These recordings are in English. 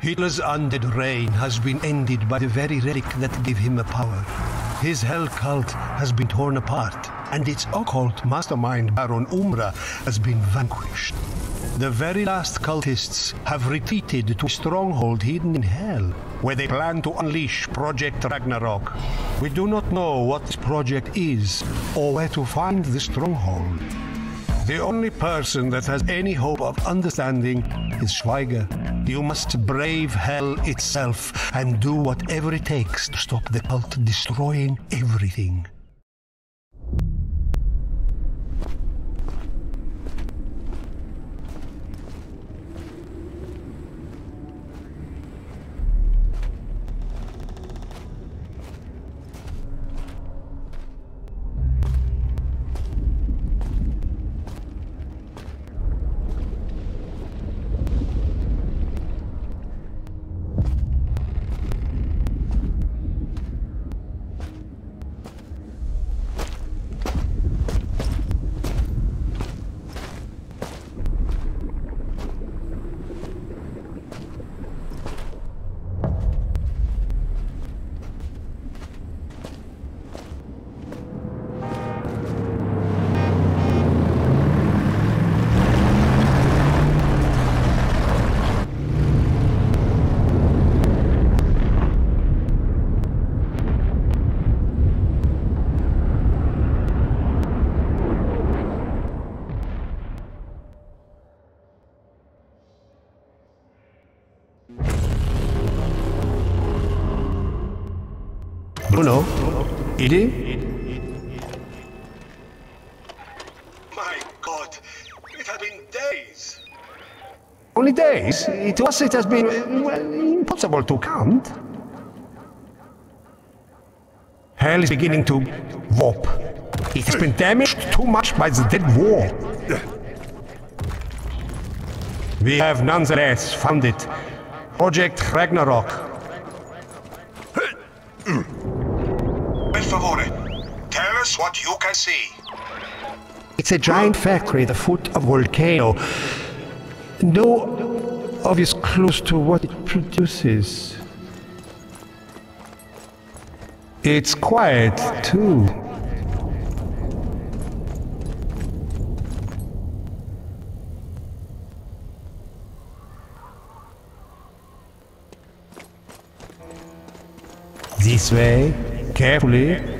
Hitler's undead reign has been ended by the very relic that gave him a power. His hell cult has been torn apart, and its occult mastermind Baron Umbra has been vanquished. The very last cultists have retreated to a stronghold hidden in hell, where they plan to unleash Project Ragnarok. We do not know what this project is, or where to find the stronghold. The only person that has any hope of understanding is Schweiger. You must brave hell itself and do whatever it takes to stop the cult destroying everything. Edie? My God, it had been days. Only days? To us it has been, well, impossible to count. Hell is beginning to warp. It has been damaged too much by the dead war. We have nonetheless found it. Project Ragnarok. It's a giant factory the foot of a volcano. No obvious clues to what it produces. It's quiet, too. This way, carefully.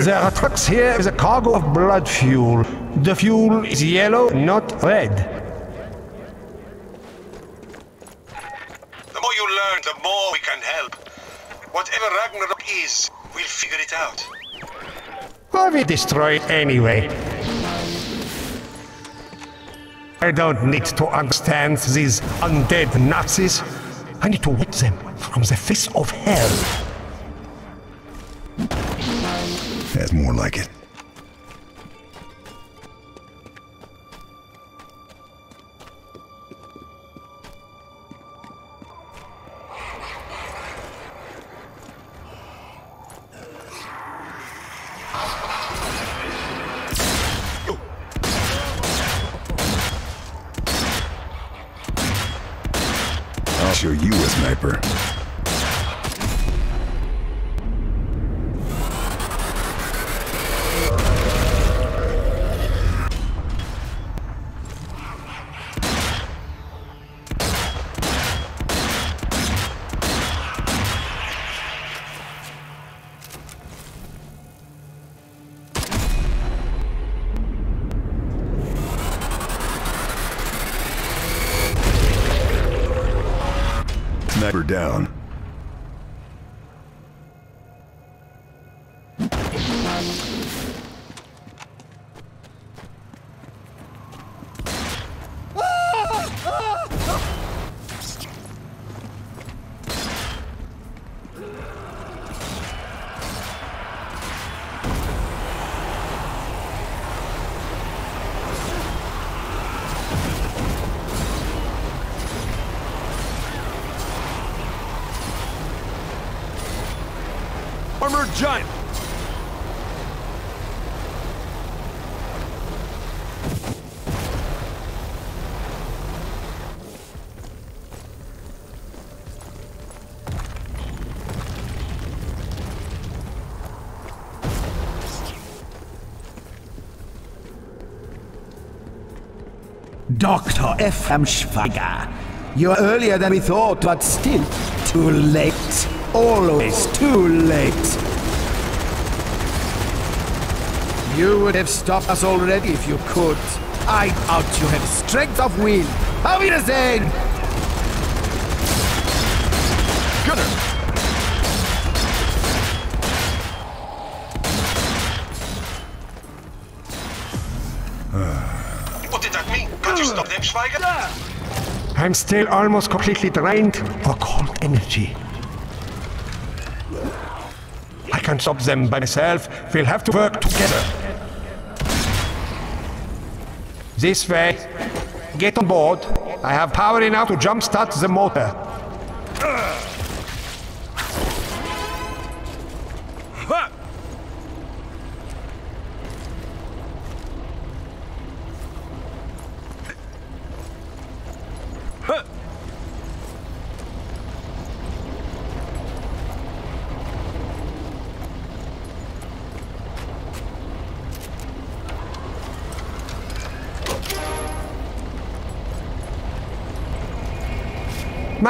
There are trucks here with a cargo of blood fuel. The fuel is yellow, not red. The more you learn, the more we can help. Whatever Ragnarok is, we'll figure it out. Or we destroy it anyway. I don't need to understand these undead Nazis. I need to wipe them from the face of hell. Like it. I'll show you a sniper. Sniper giant! Dr. Ephraim Schweiger. You are earlier than we thought, but still too late. Always too late. You would have stopped us already if you could. I doubt you have strength of will. Auf Wiedersehen! Gunner! What did that mean? Can't you stop them, Schweiger? I'm still almost completely drained of cold energy. I can't stop them by myself. We'll have to work together. This way. Get on board. I have power enough to jumpstart the motor.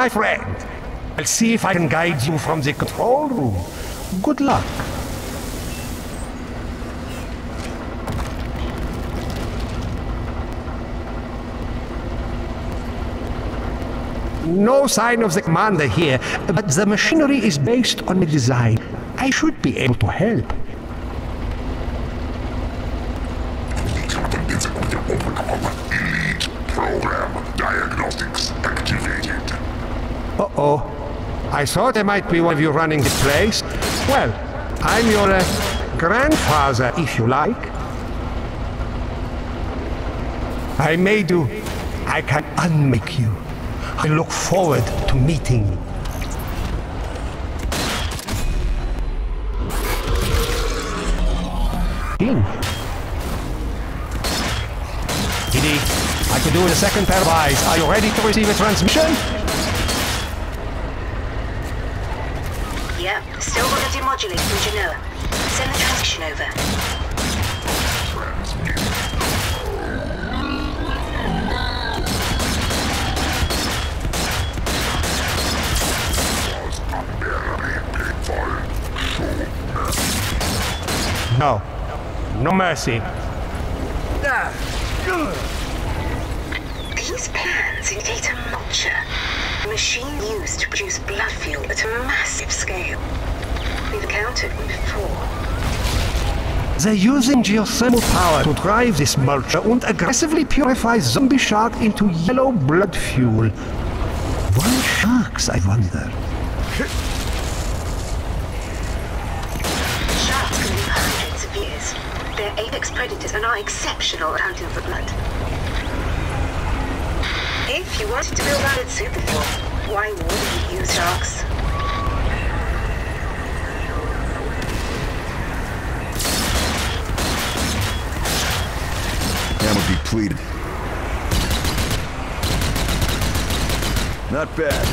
My friend, I'll see if I can guide you from the control room. Good luck. No sign of the commander here, but the machinery is based on a design. I should be able to help. Uh-oh. I thought I might be one of you running this place. Well, I'm your uh, grandfather, if you like. I made you. I can unmake you. I look forward to meeting you. Didi, I could do with a second pair of eyes. Are you ready to receive a transmission? Yep, still demodulate from Genoa. Send the transmission over. No. No mercy. These plans indicate a a machine used to produce blood fuel at a massive scale. We've encountered one before. They're using geothermal power to drive this mulcher and aggressively purify zombie shark into yellow blood fuel. Why sharks, I wonder? Sharks can live hundreds of years. They're apex predators and are exceptional at hunting for blood. If you wanted to build out its superfuel, why wouldn't you use sharks? Ammo depleted. Not bad.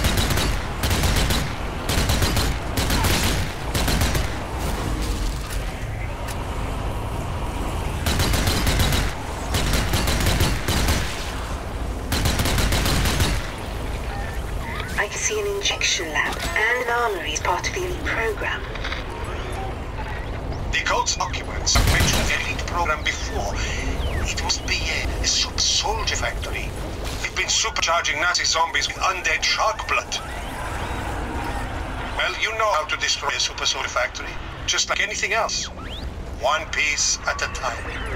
I can see an injection lab and an armory as part of the elite program. The cult's occupants mentioned the elite program before. It must be a, a super soldier factory. They've been supercharging Nazi zombies with undead shark blood. Well, you know how to destroy a super soldier factory. Just like anything else. One piece at a time.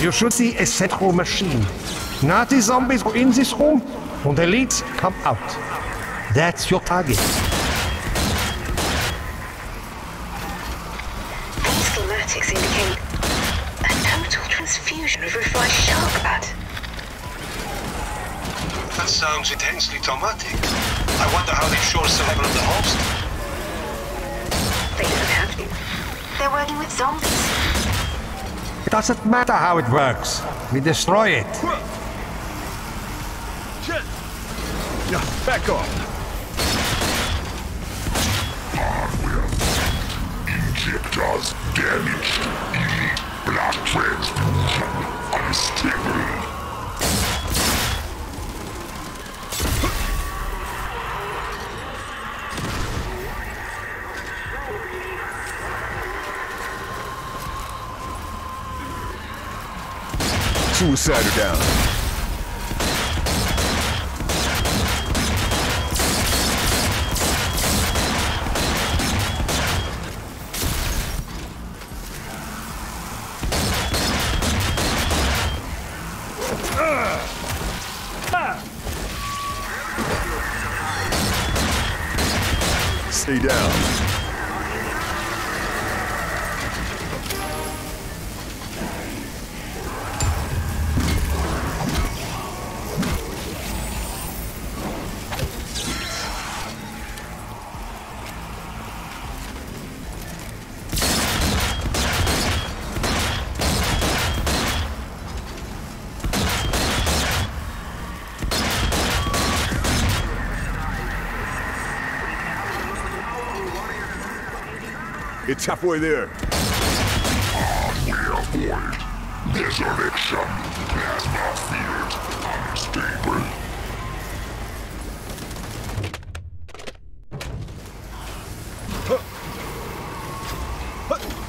You should see a central machine. Nazi zombies go in this room, and elites come out. That's your target. These schematics indicate a total transfusion of refined shark blood. That sounds intensely traumatic. I wonder how they show us the level of the host. They don't have to. They're working with zombies. It doesn't matter how it works. We destroy it. Shit! Yeah, back off. Injectors damaged. Elite blood transfusion unstable. Suicider down. Halfway there. Hardware void. Resurrection. Plasma field unstable.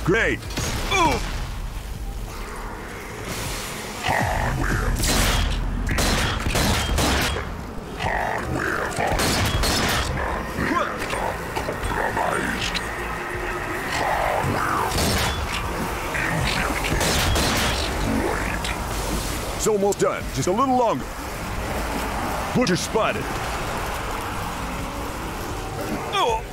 Great. Hardware almost done. Just a little longer. Butcher spotted. Oh.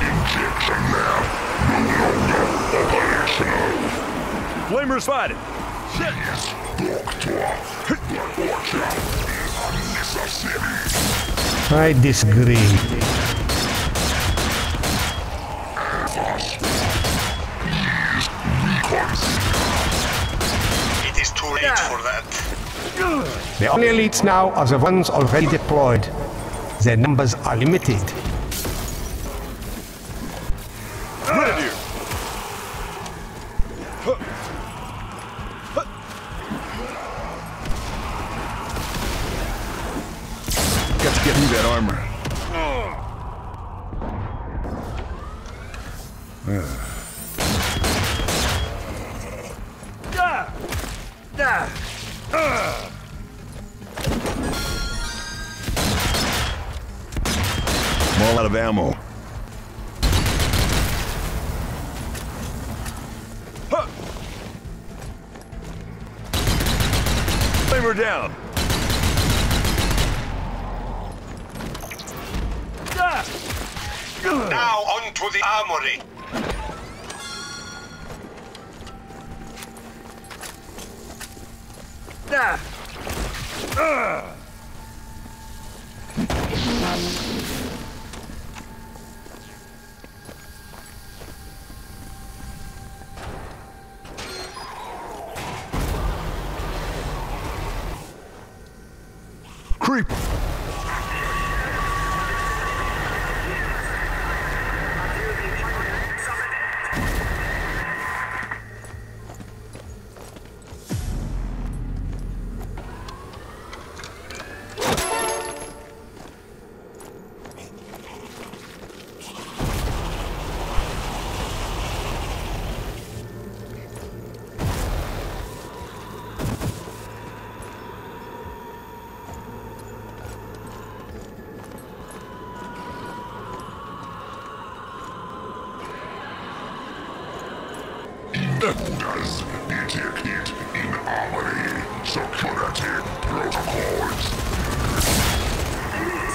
Injection lab Flamer spotted. Doctor, the order is unnecessary. I disagree. It is too late for that. The only elites now are the ones already deployed. Their numbers are limited. Flamer down. Now on to the armory. Creep.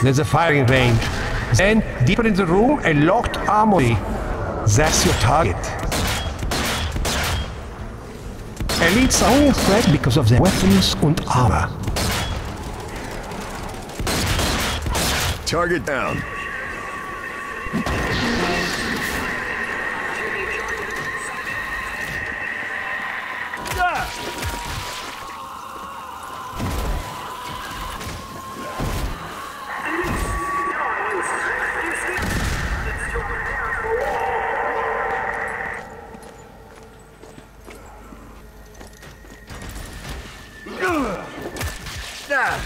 There's a firing range. Then, deeper in the room, a locked armory. That's your target. Elites are only a threat because of their weapons and armor. Target down. Try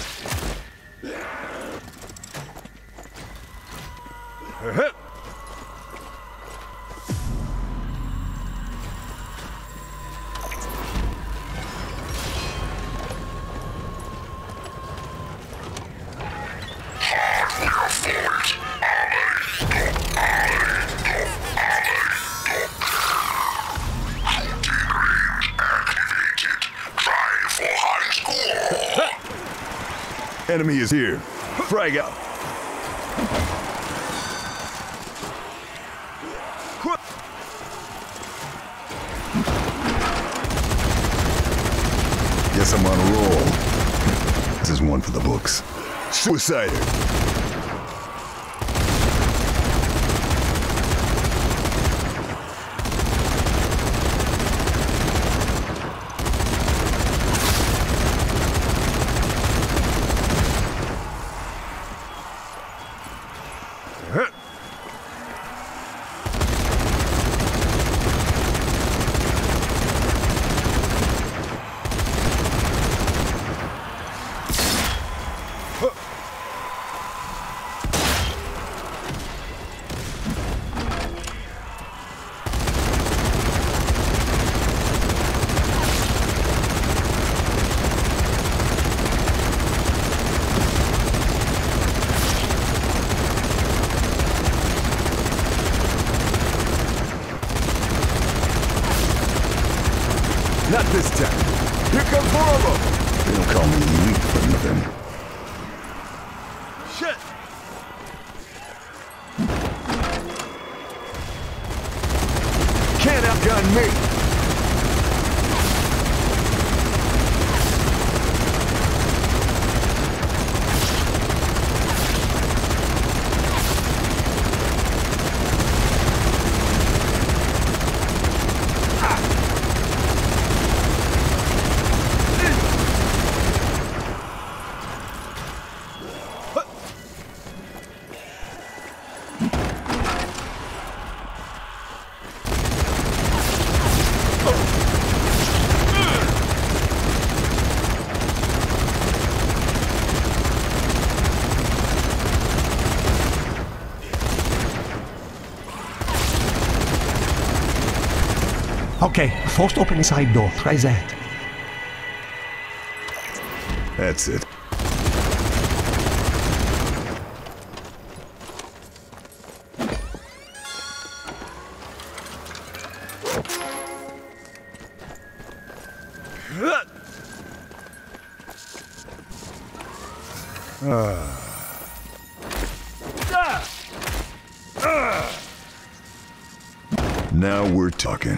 Enemy is here. Frag out. Guess I'm on a roll. This is one for the books. Suicider. Forced open the side door. Try that. That's it. Ah. Ah. Ah. Now we're talking.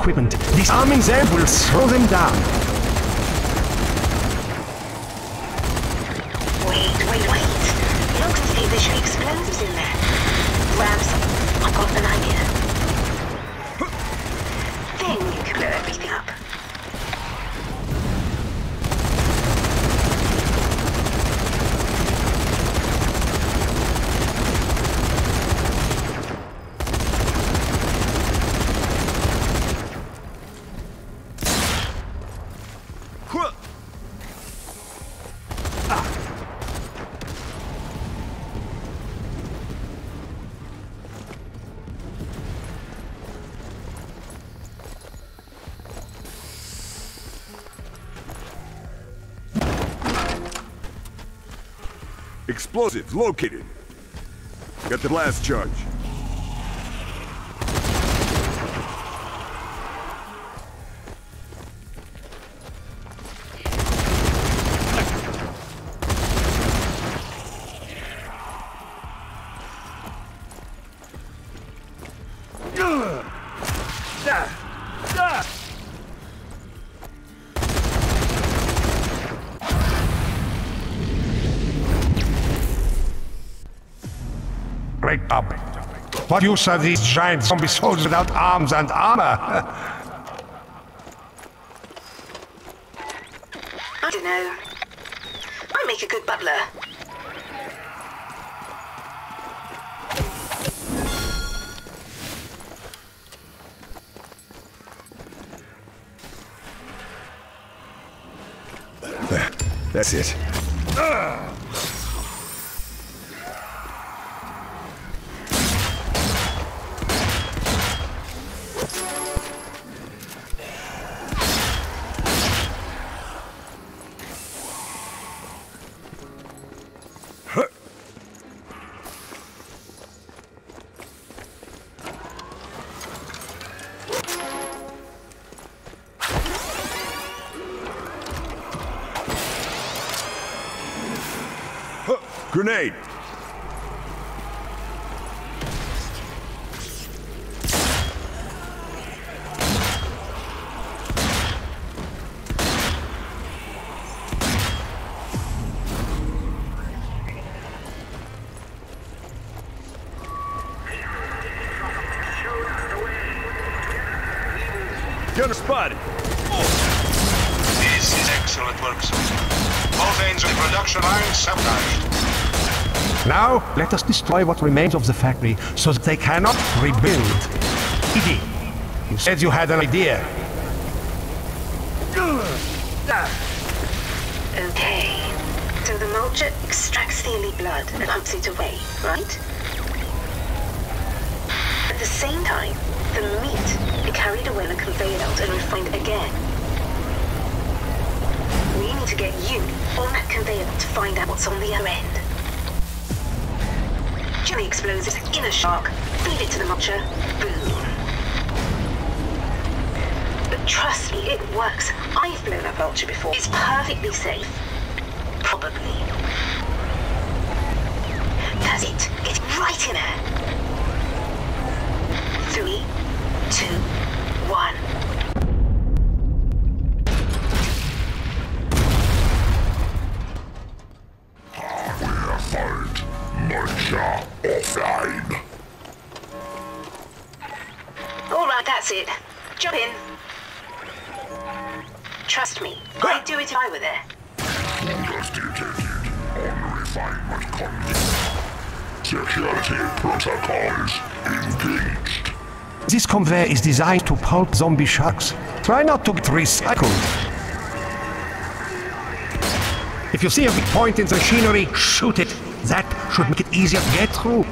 Equipment. Disarming them will slow them down. Wait, wait, wait. Looks as if should be explosives in there. Some. I've got an idea. Explosives located. Get the blast charge. What use are these giant zombie soldiers without arms and armor? I don't know. I make a good butler. That's it. Grenade! Let us destroy what remains of the factory so that they cannot rebuild. Edie, you said you had an idea. Okay. So the mulcher extracts the elite blood and pumps it away, right? At the same time, the meat is carried away on a conveyor belt and refined again. We need to get you on that conveyor to find out what's on the other end. Jelly explosives in a shark, feed it to the mulcher, boom. But trust me, it works. I've blown a vulture before. It's perfectly safe. Probably. That's it. It's right in there. Three, two, one. Security engaged. This conveyor is designed to pulp zombie sharks. Try not to get recycled. If you see a big point in the machinery, shoot it. That should make it easier to get through.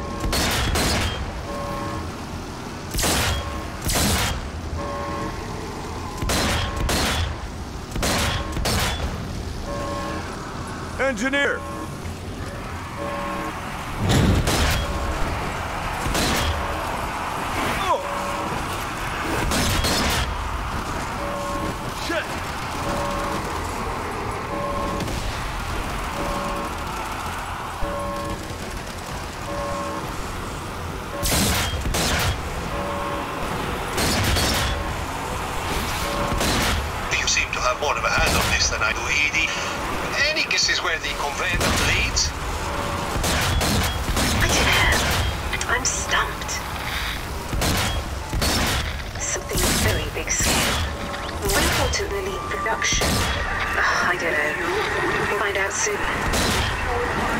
Engineer! Than elite production. Ugh, I don't know. We'll find out soon.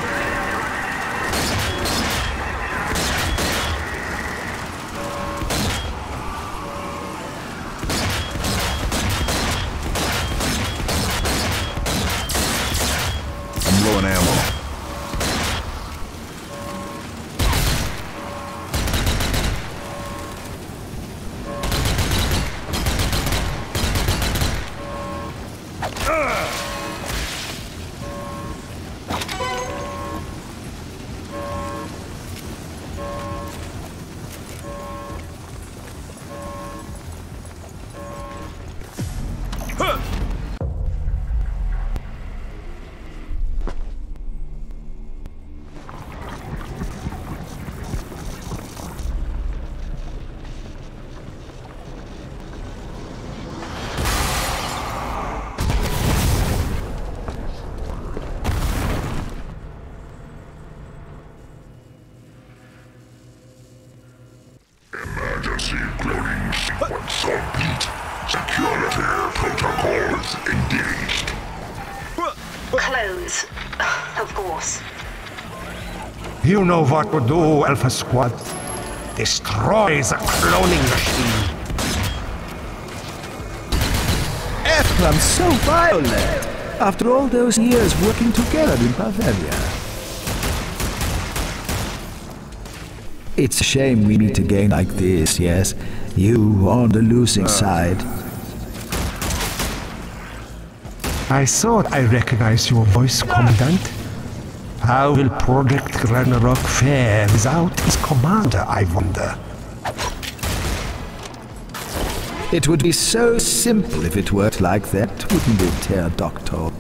You know what to do, Alpha Squad. Destroy the cloning machine. Ephraim so violent. After all those years working together in Bavaria. It's a shame we meet again like this, yes? You on the losing side. I thought I recognized your voice, Commandant. How will Project Ragnarok fare without its commander, I wonder? It would be so simple if it worked like that, wouldn't it, Herr Doctor?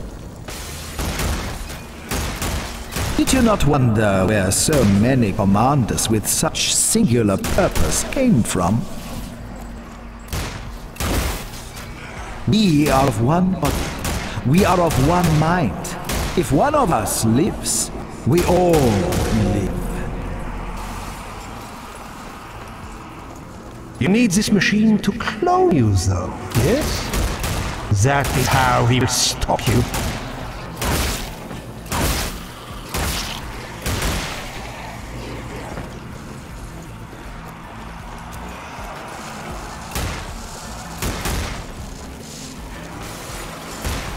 Did you not wonder where so many commanders with such singular purpose came from? We are of one body. We are of one mind. If one of us lives, we all live. You need this machine to clone you, though, yes? That is how he will stop you.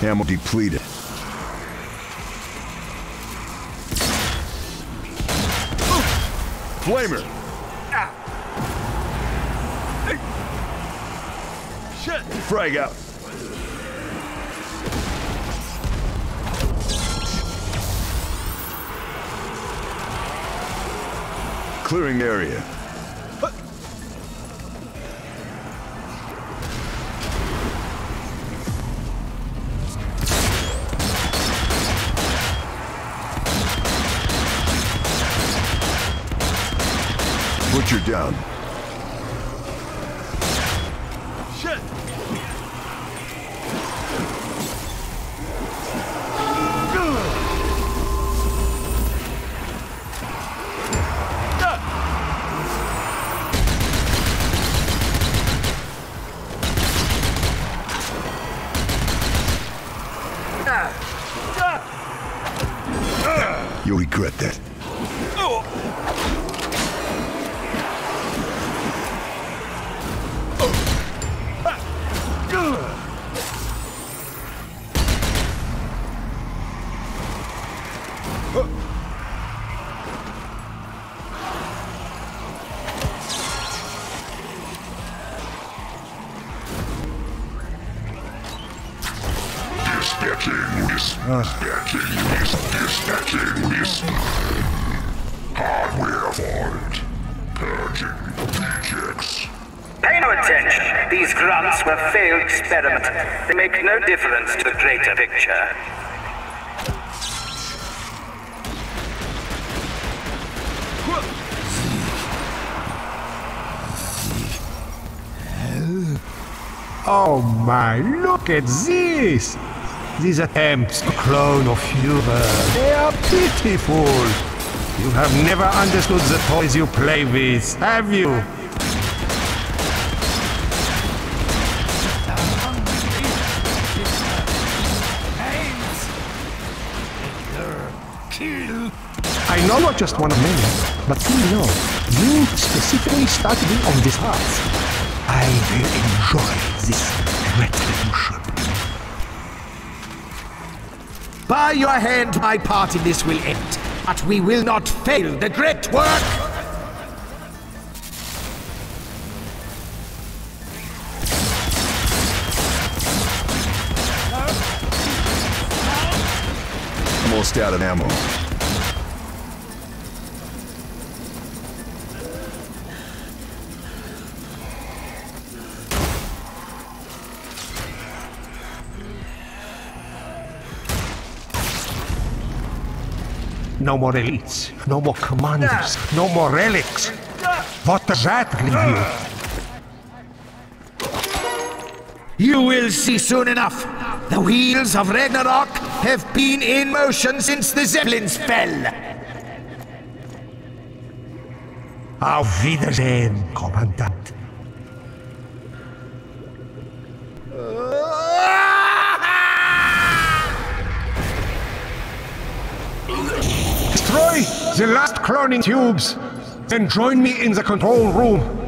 Ammo depleted. Flamer! Shit! Frag out. Clearing area. Butcher down. Hardware. Purging rejects. Pay no attention. These grunts were failed experiment. They make no difference to the greater picture. Oh my, look at this! These attempts clone of Führer, they are pitiful! You have never understood the toys you play with, have you? I know you're just one of many, but you know, you specifically started me on this path. I will enjoy this retribution. By your hand, my part in this will end, but we will not fail the great work! Almost out of ammo. No more elites, no more commanders, no more relics. What does that leave you? You will see soon enough. The wheels of Ragnarok have been in motion since the Zeppelins fell. Auf Wiedersehen, Kommandant. Destroy the last cloning tubes. Then join me in the control room.